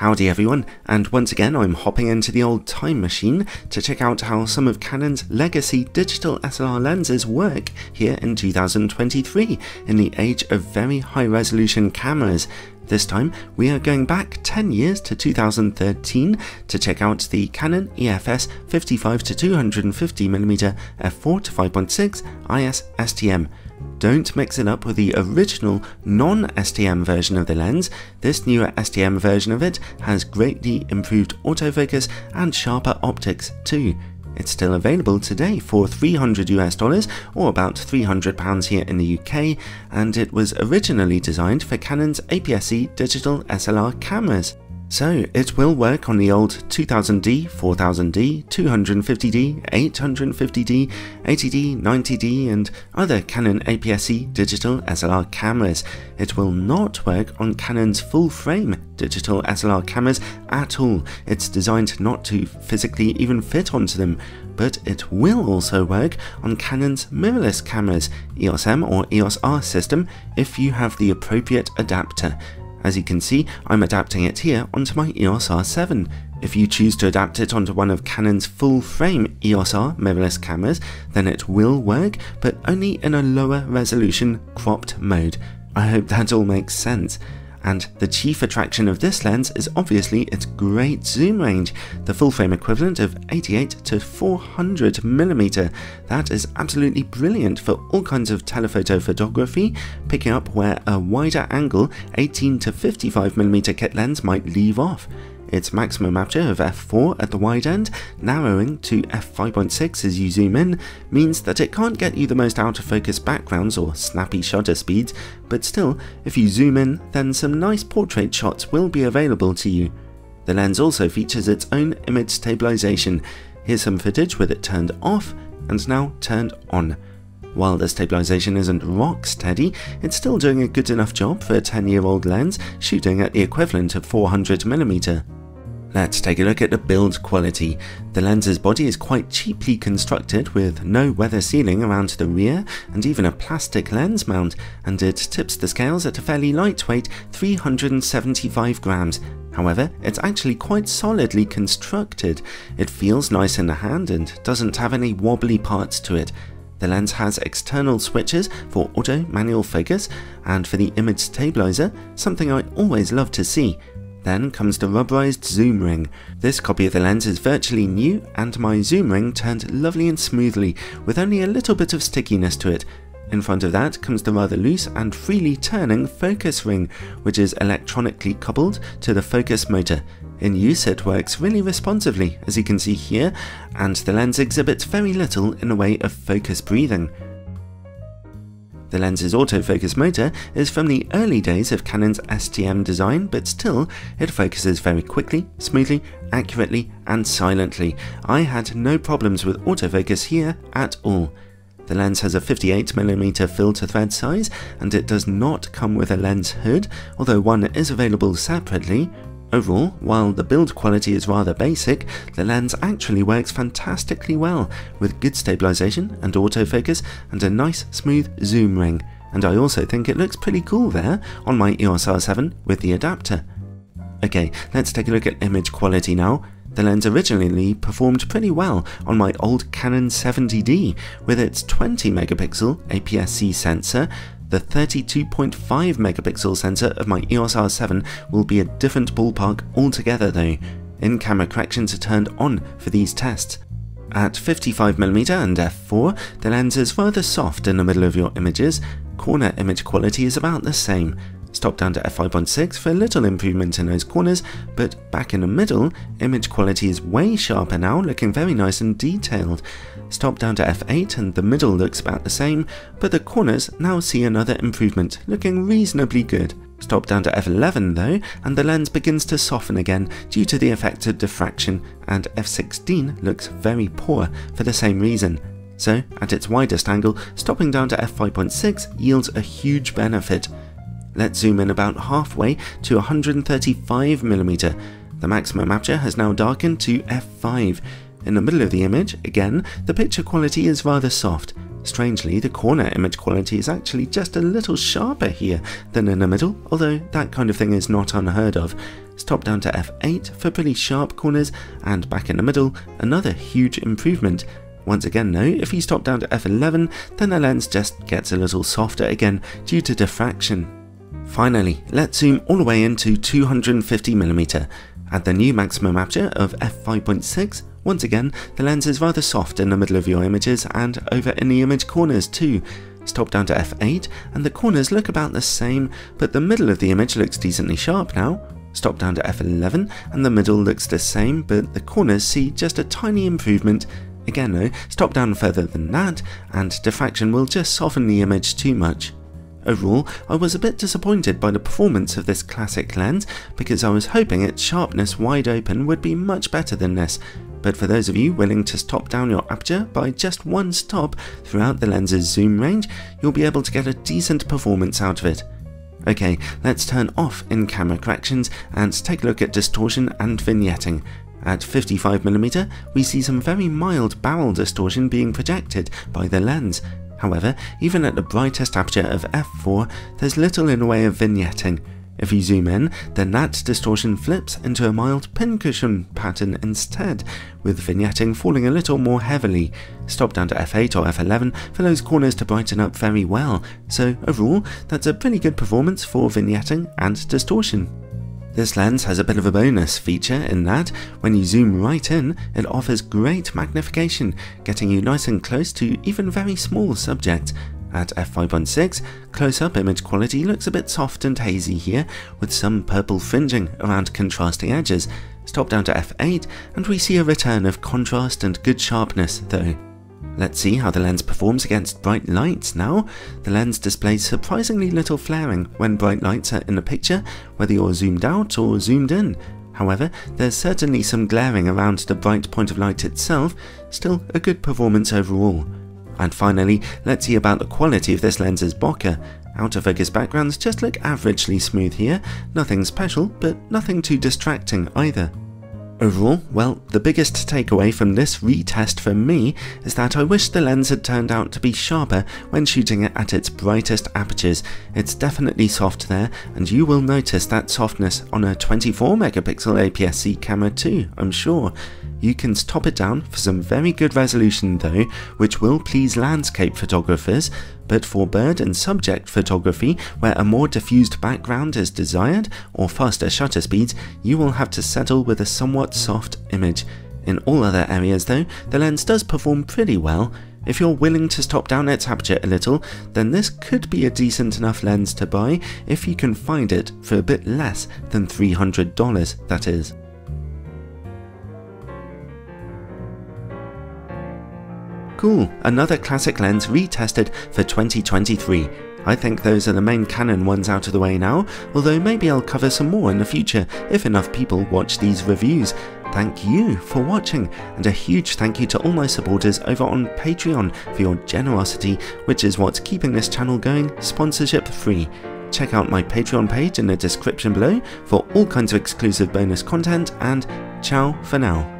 Howdy everyone, and once again I'm hopping into the old time machine to check out how some of Canon's legacy digital SLR lenses work here in 2023 in the age of very high resolution cameras. This time we are going back 10 years to 2013 to check out the Canon EFS 55 to 250mm f4 to 5.6 IS STM. Don't mix it up with the original non-STM version of the lens, this newer STM version of it has greatly improved autofocus and sharper optics too. It's still available today for 300 US dollars or about 300 pounds here in the UK and it was originally designed for Canon's APS-C digital SLR cameras. So it will work on the old 2000D, 4000D, 250D, 850D, 80D, 90D and other Canon APS-C digital SLR cameras. It will not work on Canon's full-frame digital SLR cameras at all. It's designed not to physically even fit onto them, but it will also work on Canon's mirrorless cameras, EOS M or EOS R system if you have the appropriate adapter. As you can see, I'm adapting it here onto my EOS R7. If you choose to adapt it onto one of Canon's full-frame EOS R mirrorless cameras, then it will work, but only in a lower resolution cropped mode. I hope that all makes sense and the chief attraction of this lens is obviously its great zoom range, the full frame equivalent of 88 to 400 mm. That is absolutely brilliant for all kinds of telephoto photography, picking up where a wider angle 18 to 55 mm kit lens might leave off. Its maximum aperture of f4 at the wide end, narrowing to f5.6 as you zoom in, means that it can't get you the most out of focus backgrounds or snappy shutter speeds, but still, if you zoom in, then some nice portrait shots will be available to you. The lens also features its own image stabilization. Here's some footage with it turned off and now turned on. While the stabilization isn't rock steady, it's still doing a good enough job for a 10 year old lens shooting at the equivalent of 400mm. Let's take a look at the build quality. The lens's body is quite cheaply constructed with no weather sealing around the rear and even a plastic lens mount and it tips the scales at a fairly lightweight 375 grams. However, it's actually quite solidly constructed. It feels nice in the hand and doesn't have any wobbly parts to it. The lens has external switches for auto manual focus and for the image stabilizer, something I always love to see. Then comes the rubberized zoom ring. This copy of the lens is virtually new and my zoom ring turned lovely and smoothly with only a little bit of stickiness to it. In front of that comes the rather loose and freely turning focus ring, which is electronically coupled to the focus motor. In use it works really responsively, as you can see here, and the lens exhibits very little in the way of focus breathing. The lens's autofocus motor is from the early days of Canon's STM design, but still, it focuses very quickly, smoothly, accurately, and silently. I had no problems with autofocus here at all. The lens has a 58mm filter thread size, and it does not come with a lens hood, although one is available separately. Overall, while the build quality is rather basic, the lens actually works fantastically well, with good stabilization and autofocus and a nice smooth zoom ring. And I also think it looks pretty cool there on my EOS R7 with the adapter. Okay, let's take a look at image quality now. The lens originally performed pretty well on my old Canon 70D with its 20 megapixel APS-C sensor the 32.5 megapixel sensor of my EOS R7 will be a different ballpark altogether though. In-camera corrections are turned on for these tests. At 55mm and f4, the lens is rather soft in the middle of your images, corner image quality is about the same, Stop down to f5.6 for a little improvement in those corners, but back in the middle, image quality is way sharper now, looking very nice and detailed. Stop down to f8 and the middle looks about the same, but the corners now see another improvement, looking reasonably good. Stop down to f11 though, and the lens begins to soften again due to the effect of diffraction, and f16 looks very poor for the same reason. So, at its widest angle, stopping down to f5.6 yields a huge benefit. Let's zoom in about halfway to 135mm. The maximum aperture has now darkened to f5. In the middle of the image, again, the picture quality is rather soft. Strangely, the corner image quality is actually just a little sharper here than in the middle, although that kind of thing is not unheard of. Stop down to f8 for pretty sharp corners, and back in the middle, another huge improvement. Once again though, if you stop down to f11, then the lens just gets a little softer again due to diffraction. Finally, let's zoom all the way into 250mm. At the new maximum aperture of f5.6, once again, the lens is rather soft in the middle of your images and over in the image corners too. Stop down to f8 and the corners look about the same, but the middle of the image looks decently sharp now. Stop down to f11 and the middle looks the same, but the corners see just a tiny improvement. Again though, stop down further than that and diffraction will just soften the image too much. Overall, I was a bit disappointed by the performance of this classic lens because I was hoping its sharpness wide open would be much better than this, but for those of you willing to stop down your aperture by just one stop throughout the lens's zoom range, you'll be able to get a decent performance out of it. Okay, let's turn off in-camera corrections and take a look at distortion and vignetting. At 55mm, we see some very mild barrel distortion being projected by the lens, However, even at the brightest aperture of f4, there's little in the way of vignetting. If you zoom in, then that distortion flips into a mild pincushion pattern instead, with vignetting falling a little more heavily. Stop down to f8 or f11 for those corners to brighten up very well, so overall, that's a pretty good performance for vignetting and distortion. This lens has a bit of a bonus feature in that, when you zoom right in, it offers great magnification, getting you nice and close to even very small subjects. At f5.6, close-up image quality looks a bit soft and hazy here, with some purple fringing around contrasting edges. Stop down to f8, and we see a return of contrast and good sharpness though. Let's see how the lens performs against bright lights now. The lens displays surprisingly little flaring when bright lights are in the picture, whether you're zoomed out or zoomed in. However, there's certainly some glaring around the bright point of light itself, still a good performance overall. And finally, let's see about the quality of this lens's bokeh. Focus backgrounds just look averagely smooth here, nothing special, but nothing too distracting either. Overall, well, the biggest takeaway from this retest for me is that I wish the lens had turned out to be sharper when shooting it at its brightest apertures. It's definitely soft there, and you will notice that softness on a 24 megapixel APS-C camera too, I'm sure. You can top it down for some very good resolution though, which will please landscape photographers, but for bird and subject photography, where a more diffused background is desired, or faster shutter speeds, you will have to settle with a somewhat soft image. In all other areas though, the lens does perform pretty well. If you're willing to stop down its aperture a little, then this could be a decent enough lens to buy if you can find it for a bit less than $300, that is. Cool, another classic lens retested for 2023. I think those are the main Canon ones out of the way now, although maybe I'll cover some more in the future if enough people watch these reviews. Thank you for watching, and a huge thank you to all my supporters over on Patreon for your generosity, which is what's keeping this channel going sponsorship free. Check out my Patreon page in the description below for all kinds of exclusive bonus content, and ciao for now.